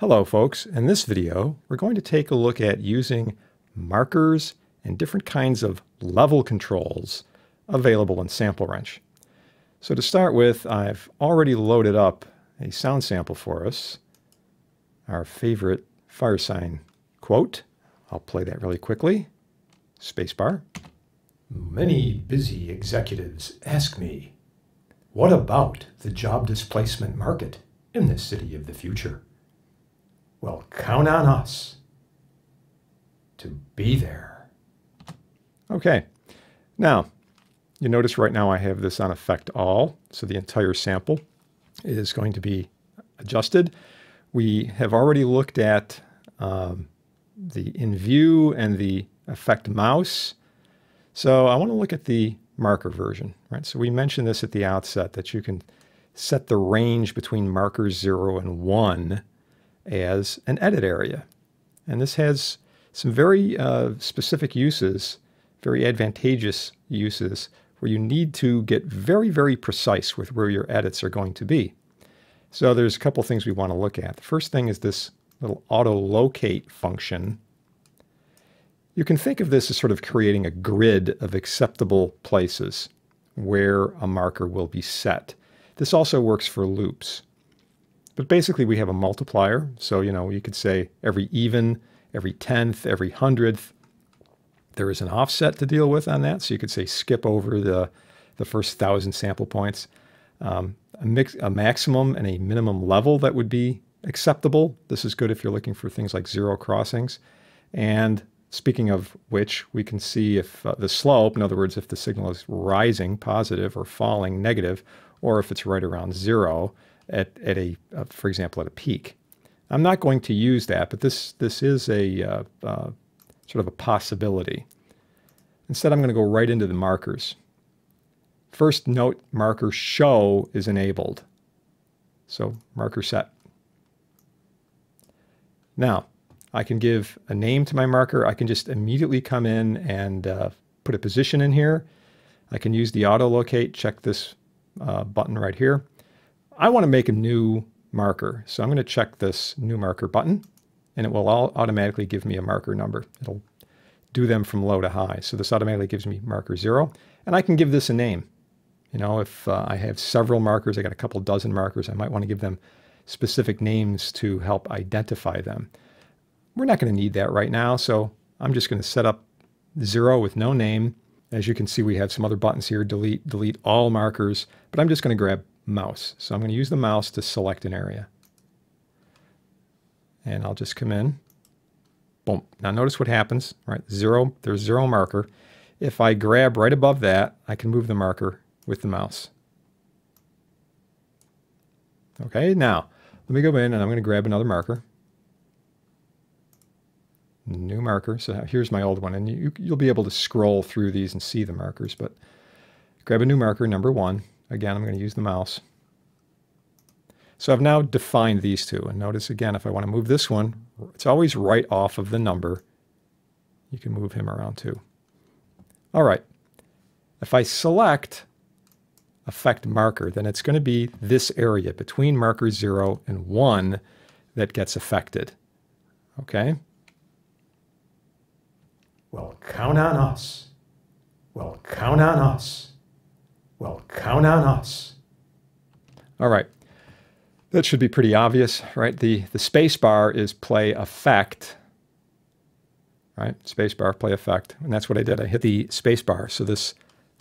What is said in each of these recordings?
Hello folks, in this video we're going to take a look at using markers and different kinds of level controls available in Sample Wrench. So to start with, I've already loaded up a sound sample for us, our favorite Firesign quote. I'll play that really quickly. Spacebar. Many busy executives ask me, what about the job displacement market in the city of the future? Well, count on us to be there. Okay, now you notice right now I have this on effect all, so the entire sample is going to be adjusted. We have already looked at um, the in view and the effect mouse. So I want to look at the marker version, right? So we mentioned this at the outset that you can set the range between markers 0 and 1 as an edit area. And this has some very uh, specific uses, very advantageous uses, where you need to get very, very precise with where your edits are going to be. So there's a couple things we want to look at. The first thing is this little auto locate function. You can think of this as sort of creating a grid of acceptable places where a marker will be set. This also works for loops. But basically we have a multiplier. So, you know, you could say every even, every tenth, every hundredth. There is an offset to deal with on that. So you could say skip over the, the first thousand sample points. Um, a, mix, a maximum and a minimum level that would be acceptable. This is good if you're looking for things like zero crossings. And speaking of which, we can see if uh, the slope, in other words, if the signal is rising, positive, or falling, negative, or if it's right around zero at, at a, uh, for example, at a peak. I'm not going to use that, but this, this is a uh, uh, sort of a possibility. Instead, I'm going to go right into the markers. First note marker show is enabled. So marker set. Now, I can give a name to my marker. I can just immediately come in and uh, put a position in here. I can use the auto locate, check this uh, button right here. I want to make a new marker. So I'm going to check this new marker button and it will all automatically give me a marker number. It'll do them from low to high. So this automatically gives me marker zero and I can give this a name. You know, if uh, I have several markers, I got a couple dozen markers, I might want to give them specific names to help identify them. We're not going to need that right now, so I'm just going to set up zero with no name. As you can see, we have some other buttons here, delete, delete all markers, but I'm just going to grab mouse. So I'm going to use the mouse to select an area. And I'll just come in. Boom. Now notice what happens, right? Zero, there's zero marker. If I grab right above that, I can move the marker with the mouse. Okay, now let me go in and I'm going to grab another marker. New marker. So here's my old one. And you, you'll be able to scroll through these and see the markers. But grab a new marker, number one. Again, I'm going to use the mouse. So I've now defined these two. And notice again, if I want to move this one, it's always right off of the number. You can move him around too. All right. If I select effect marker, then it's going to be this area between marker 0 and 1 that gets affected. Okay? Well, count on us. Well, count on us. Well, count on us. All right. That should be pretty obvious, right? The, the space bar is play effect, right? Space bar, play effect. And that's what I did. I hit the space bar. So this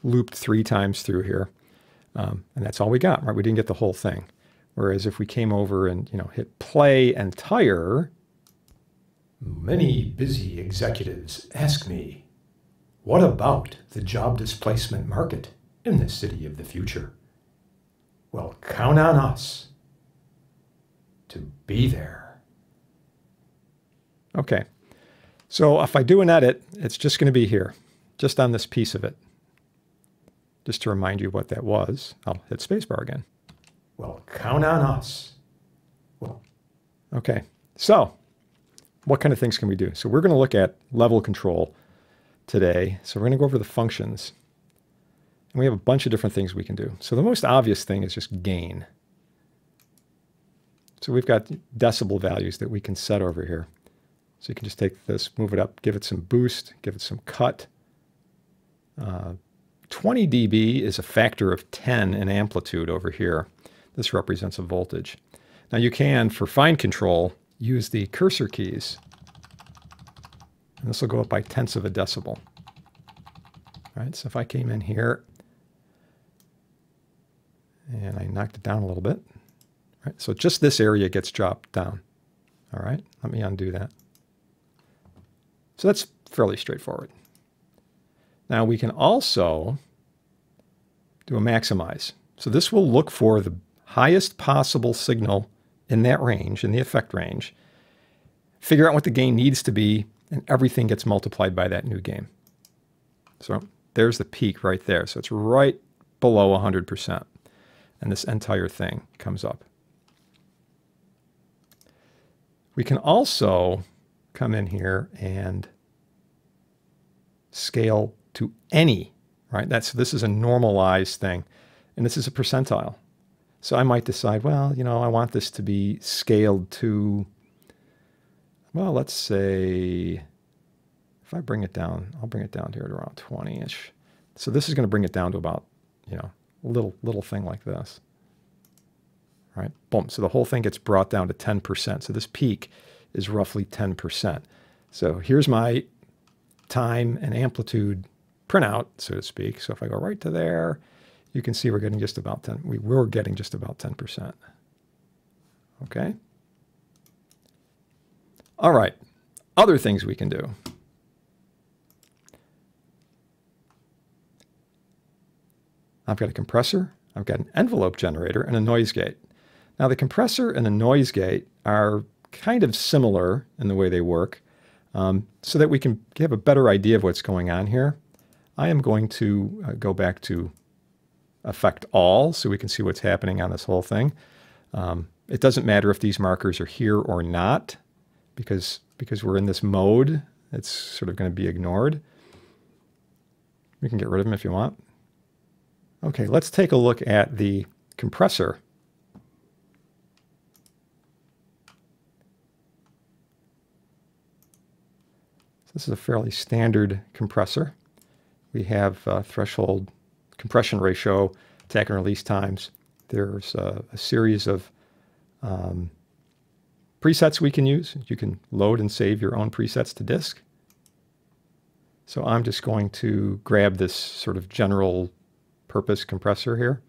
looped three times through here. Um, and that's all we got, right? We didn't get the whole thing. Whereas if we came over and, you know, hit play entire. Many busy executives ask me, what about the job displacement market? In the city of the future. Well, count on us to be there. Okay. So if I do an edit, it's just going to be here, just on this piece of it. Just to remind you what that was, I'll hit spacebar again. Well, count on us. Well, okay. So what kind of things can we do? So we're going to look at level control today. So we're going to go over the functions. We have a bunch of different things we can do. So the most obvious thing is just gain. So we've got decibel values that we can set over here. So you can just take this, move it up, give it some boost, give it some cut. Uh, 20 dB is a factor of 10 in amplitude over here. This represents a voltage. Now you can, for fine control, use the cursor keys. And this will go up by tenths of a decibel. All right, so if I came in here and I knocked it down a little bit, right, so just this area gets dropped down. All right, let me undo that. So that's fairly straightforward. Now we can also do a maximize. So this will look for the highest possible signal in that range, in the effect range, figure out what the gain needs to be, and everything gets multiplied by that new gain. So there's the peak right there. So it's right below 100%. And this entire thing comes up. We can also come in here and scale to any, right? That's this is a normalized thing, and this is a percentile. So I might decide, well, you know, I want this to be scaled to, well, let's say, if I bring it down, I'll bring it down here at around 20-ish. So this is going to bring it down to about, you know, little little thing like this. Right? Boom. So the whole thing gets brought down to 10%. So this peak is roughly 10%. So here's my time and amplitude printout, so to speak. So if I go right to there, you can see we're getting just about 10. We were getting just about 10%. Okay. All right. Other things we can do. I've got a compressor, I've got an envelope generator, and a noise gate. Now the compressor and the noise gate are kind of similar in the way they work um, so that we can have a better idea of what's going on here. I am going to uh, go back to effect all so we can see what's happening on this whole thing. Um, it doesn't matter if these markers are here or not because, because we're in this mode, it's sort of going to be ignored. We can get rid of them if you want. Okay, let's take a look at the compressor. So this is a fairly standard compressor. We have threshold compression ratio, attack and release times. There's a, a series of um, presets we can use. You can load and save your own presets to disk. So I'm just going to grab this sort of general purpose compressor here.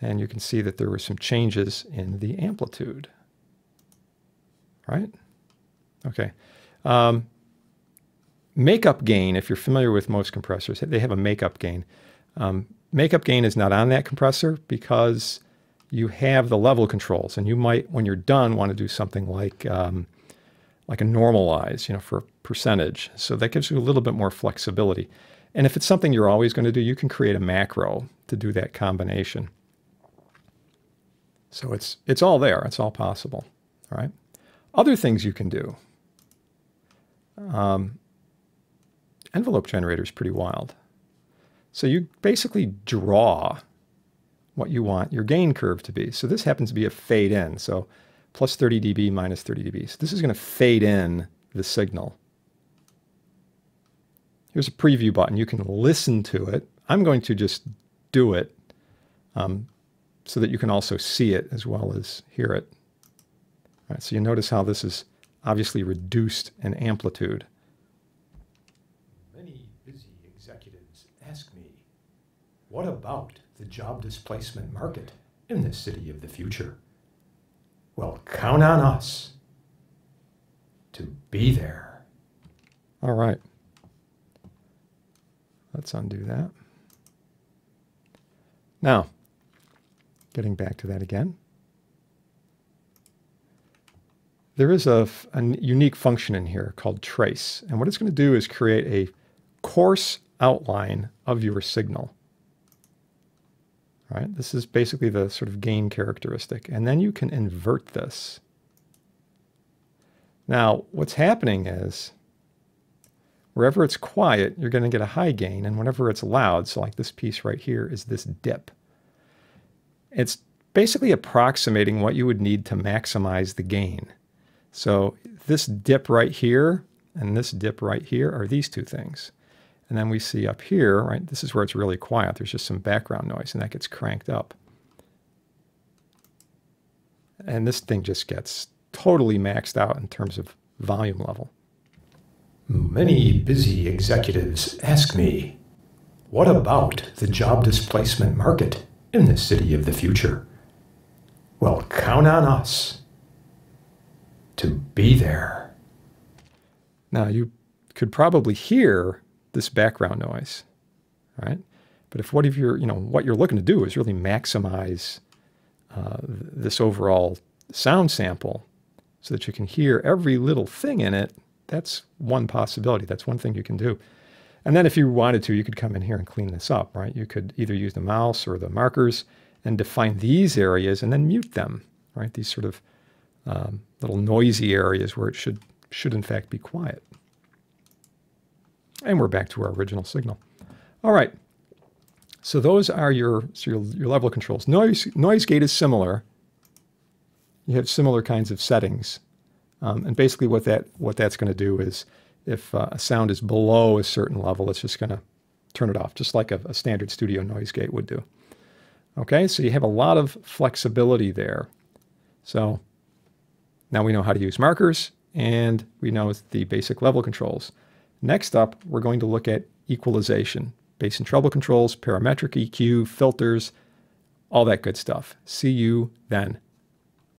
And you can see that there were some changes in the amplitude. Right? Okay. Um, makeup gain, if you're familiar with most compressors, they have a makeup gain. Um, makeup gain is not on that compressor because you have the level controls, and you might, when you're done, want to do something like um, like a normalize, you know, for percentage. So that gives you a little bit more flexibility. And if it's something you're always going to do, you can create a macro to do that combination. So it's it's all there. It's all possible. All right. Other things you can do. Um, envelope generator is pretty wild. So you basically draw what you want your gain curve to be. So this happens to be a fade in. So plus 30 dB minus 30 dB. So this is going to fade in the signal. Here's a preview button. You can listen to it. I'm going to just do it um, so that you can also see it as well as hear it. All right, so you notice how this is obviously reduced in amplitude. Many busy executives ask me, what about the job displacement market in this city of the future? Well, count on us to be there. All right. Let's undo that. Now, getting back to that again. There is a, a unique function in here called trace. And what it's going to do is create a coarse outline of your signal right? This is basically the sort of gain characteristic. And then you can invert this. Now, what's happening is wherever it's quiet, you're going to get a high gain. And whenever it's loud, so like this piece right here is this dip. It's basically approximating what you would need to maximize the gain. So this dip right here and this dip right here are these two things. And then we see up here, right, this is where it's really quiet. There's just some background noise and that gets cranked up. And this thing just gets totally maxed out in terms of volume level. Many busy executives ask me, what about the job displacement market in the city of the future? Well, count on us to be there. Now, you could probably hear this background noise, right? But if what if you're, you know, what you're looking to do is really maximize uh, this overall sound sample so that you can hear every little thing in it, that's one possibility. That's one thing you can do. And then if you wanted to, you could come in here and clean this up, right? You could either use the mouse or the markers and define these areas and then mute them, right? These sort of um, little noisy areas where it should, should in fact be quiet. And we're back to our original signal. All right. So those are your, so your, your level controls. Noise, noise gate is similar. You have similar kinds of settings. Um, and basically what, that, what that's going to do is if uh, a sound is below a certain level, it's just going to turn it off, just like a, a standard studio noise gate would do. Okay, so you have a lot of flexibility there. So now we know how to use markers and we know the basic level controls. Next up, we're going to look at equalization, bass and treble controls, parametric EQ, filters, all that good stuff. See you then.